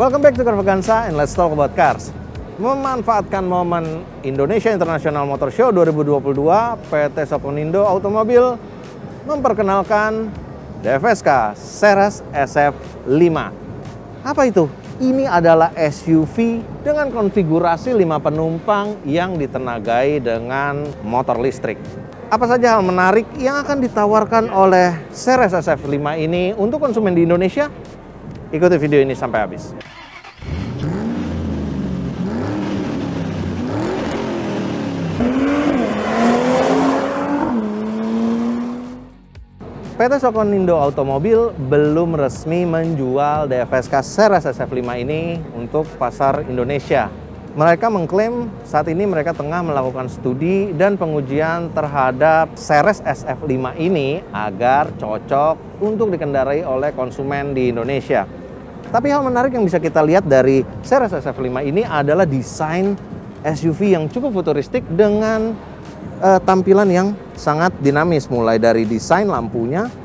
Welcome back to Carvaganza and let's talk about cars. Memanfaatkan momen Indonesia International Motor Show 2022, PT Sokonindo Automobil memperkenalkan DFSK Ceres SF5. Apa itu? Ini adalah SUV dengan konfigurasi 5 penumpang yang ditenagai dengan motor listrik. Apa saja hal menarik yang akan ditawarkan oleh Ceres SF5 ini untuk konsumen di Indonesia? Ikuti video ini sampai habis. PT Sokonindo Automobil belum resmi menjual DFSK Ceres SF5 ini untuk pasar Indonesia. Mereka mengklaim saat ini mereka tengah melakukan studi dan pengujian terhadap Ceres SF5 ini agar cocok untuk dikendarai oleh konsumen di Indonesia. Tapi hal menarik yang bisa kita lihat dari Ceres SF5 ini adalah desain SUV yang cukup futuristik dengan uh, tampilan yang sangat dinamis mulai dari desain lampunya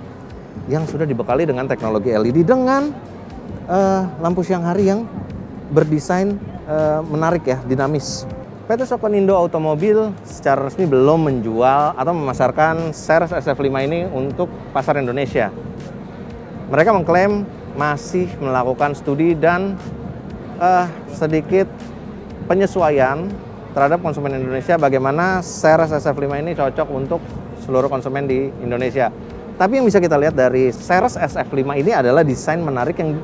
yang sudah dibekali dengan teknologi LED dengan uh, lampu siang hari yang berdesain uh, menarik ya, dinamis. PT Sokonindo Automobil secara resmi belum menjual atau memasarkan Ceres SF5 ini untuk pasar Indonesia. Mereka mengklaim masih melakukan studi dan uh, sedikit penyesuaian terhadap konsumen Indonesia bagaimana Ceres SF5 ini cocok untuk seluruh konsumen di Indonesia. Tapi yang bisa kita lihat dari Ceres SF5 ini adalah desain menarik yang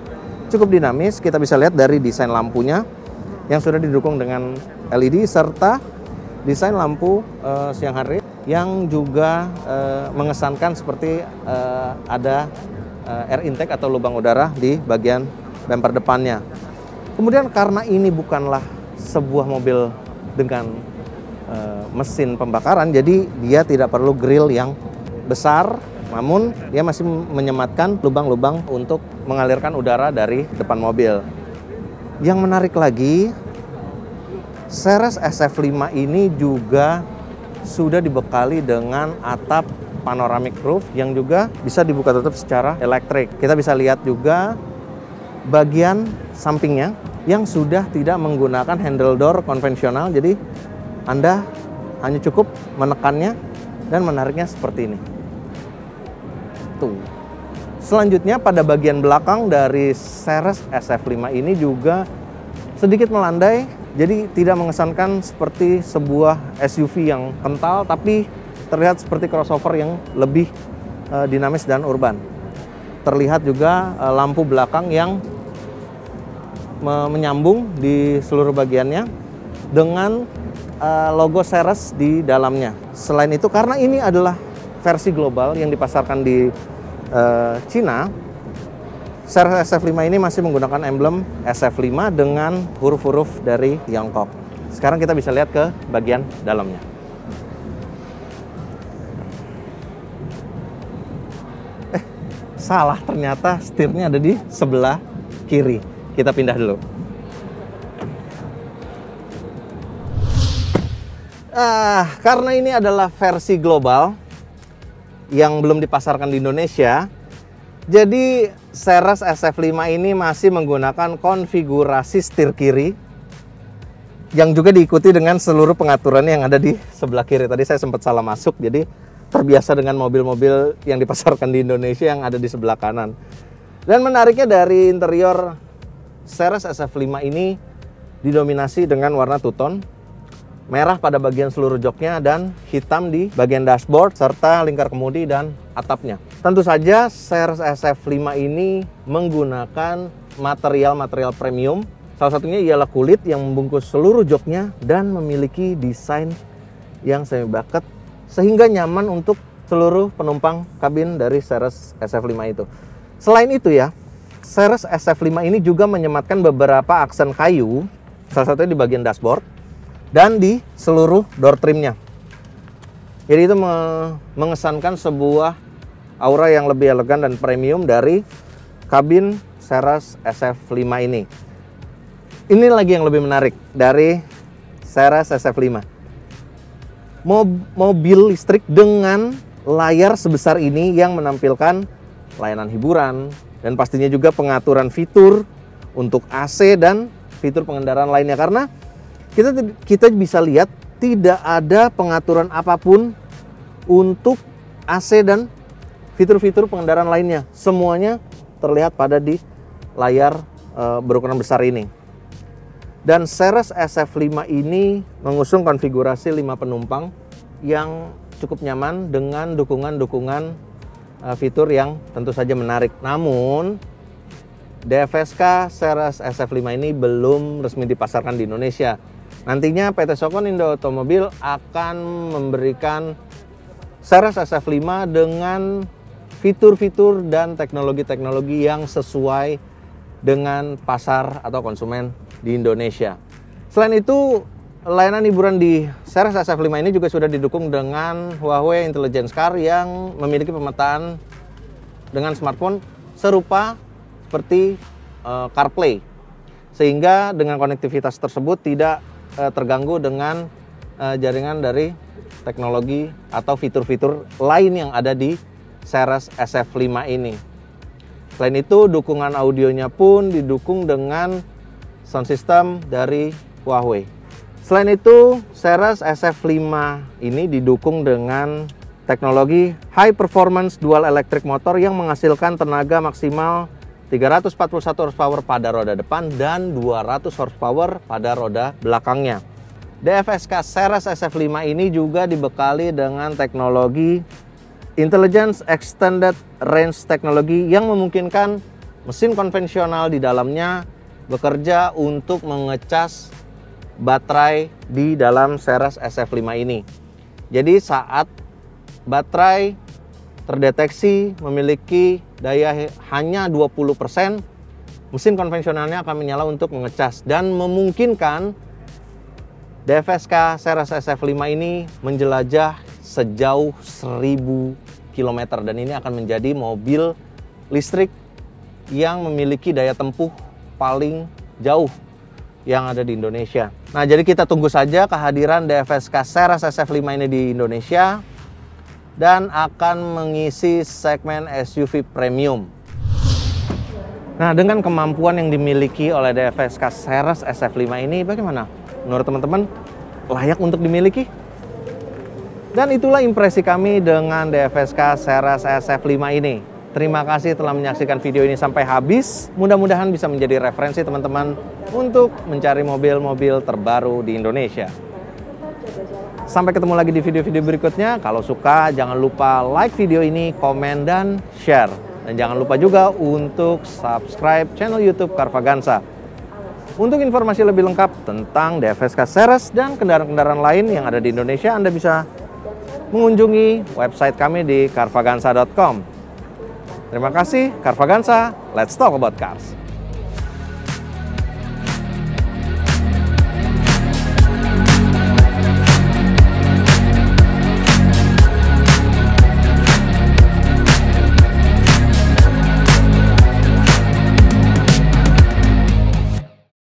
cukup dinamis. Kita bisa lihat dari desain lampunya yang sudah didukung dengan LED serta desain lampu uh, siang hari yang juga uh, mengesankan seperti uh, ada uh, air intake atau lubang udara di bagian bumper depannya. Kemudian karena ini bukanlah sebuah mobil dengan uh, mesin pembakaran, jadi dia tidak perlu grill yang besar, namun dia masih menyematkan lubang-lubang untuk mengalirkan udara dari depan mobil. Yang menarik lagi, Ceres SF5 ini juga sudah dibekali dengan atap panoramic roof yang juga bisa dibuka tutup secara elektrik. Kita bisa lihat juga bagian sampingnya yang sudah tidak menggunakan handle door konvensional. Jadi Anda hanya cukup menekannya dan menariknya seperti ini. Selanjutnya pada bagian belakang dari Ceres SF5 ini juga sedikit melandai, jadi tidak mengesankan seperti sebuah SUV yang kental, tapi terlihat seperti crossover yang lebih uh, dinamis dan urban. Terlihat juga uh, lampu belakang yang menyambung di seluruh bagiannya dengan uh, logo Ceres di dalamnya. Selain itu karena ini adalah versi global yang dipasarkan di uh, Cina, Ceres SF5 ini masih menggunakan emblem SF5 dengan huruf-huruf dari Tiongkok. Sekarang kita bisa lihat ke bagian dalamnya. Eh, salah ternyata setirnya ada di sebelah kiri. Kita pindah dulu. Ah, karena ini adalah versi global yang belum dipasarkan di Indonesia, jadi Ceres SF5 ini masih menggunakan konfigurasi setir kiri yang juga diikuti dengan seluruh pengaturan yang ada di sebelah kiri. Tadi saya sempat salah masuk, jadi terbiasa dengan mobil-mobil yang dipasarkan di Indonesia yang ada di sebelah kanan. Dan menariknya dari interior Ceres SF5 ini didominasi dengan warna two-tone, merah pada bagian seluruh joknya dan hitam di bagian dashboard serta lingkar kemudi dan atapnya. Tentu saja Ceres SF5 ini menggunakan material-material premium. Salah satunya ialah kulit yang membungkus seluruh joknya dan memiliki desain yang semi bucket sehingga nyaman untuk seluruh penumpang kabin dari Ceres SF5 itu. Selain itu ya, Ceres SF5 ini juga menyematkan beberapa aksen kayu, salah satunya di bagian dashboard dan di seluruh door trimnya. Jadi itu mengesankan sebuah aura yang lebih elegan dan premium dari kabin Ceres SF5 ini. Ini lagi yang lebih menarik dari Ceres SF5. Mobil listrik dengan layar sebesar ini yang menampilkan layanan hiburan, dan pastinya juga pengaturan fitur untuk AC dan fitur pengendaraan lainnya karena kita kita bisa lihat tidak ada pengaturan apa pun untuk AC dan fitur-fitur pengendaraan lainnya. Semuanya terlihat pada di layar e, berukuran besar ini. Dan Ceres SF5 ini mengusung konfigurasi 5 penumpang yang cukup nyaman dengan dukungan-dukungan e, fitur yang tentu saja menarik. Namun DFSK Ceres SF5 ini belum resmi dipasarkan di Indonesia. Nantinya PT Sokon Indo Otomobil akan memberikan Ceres SF5 dengan fitur-fitur dan teknologi-teknologi yang sesuai dengan pasar atau konsumen di Indonesia. Selain itu, layanan hiburan di Ceres SF5 ini juga sudah didukung dengan Huawei Intelligence Car yang memiliki pemetaan dengan smartphone serupa seperti uh, CarPlay. Sehingga dengan konektivitas tersebut tidak uh, terganggu dengan uh, jaringan dari teknologi atau fitur-fitur lain yang ada di Ceres SF5 ini. Selain itu, dukungan audionya pun didukung dengan sound system dari Huawei. Selain itu, Ceres SF5 ini didukung dengan teknologi high performance dual electric motor yang menghasilkan tenaga maksimal 341 horsepower pada roda depan dan 200 horsepower pada roda belakangnya. DFSK Ceres SF5 ini juga dibekali dengan teknologi Intelligence Extended Range Technology yang memungkinkan mesin konvensional di dalamnya bekerja untuk mengecas baterai di dalam Ceres SF5 ini. Jadi saat baterai terdeteksi memiliki daya hanya 20%, mesin konvensionalnya akan menyala untuk mengecas. Dan memungkinkan DFSK Ceres SF5 ini menjelajah sejauh 1000 km dan ini akan menjadi mobil listrik yang memiliki daya tempuh paling jauh yang ada di Indonesia. Nah, jadi kita tunggu saja kehadiran DFSK Ceres SF5 ini di Indonesia dan akan mengisi segmen SUV premium. Nah, dengan kemampuan yang dimiliki oleh DFSK Ceres SF5 ini bagaimana? menurut teman-teman layak untuk dimiliki? Dan itulah impresi kami dengan DFSK Ceres SF5 ini. Terima kasih telah menyaksikan video ini sampai habis. Mudah-mudahan bisa menjadi referensi teman-teman untuk mencari mobil-mobil terbaru di Indonesia. Sampai ketemu lagi di video-video berikutnya. Kalau suka, jangan lupa like video ini, komen, dan share. Dan jangan lupa juga untuk subscribe channel YouTube Carvaganza untuk informasi lebih lengkap tentang DFSK Ceres dan kendaraan-kendaraan lain yang ada di Indonesia, Anda bisa mengunjungi website kami di carvaganza.com. Terima kasih, Carvaganza. Let's talk about cars.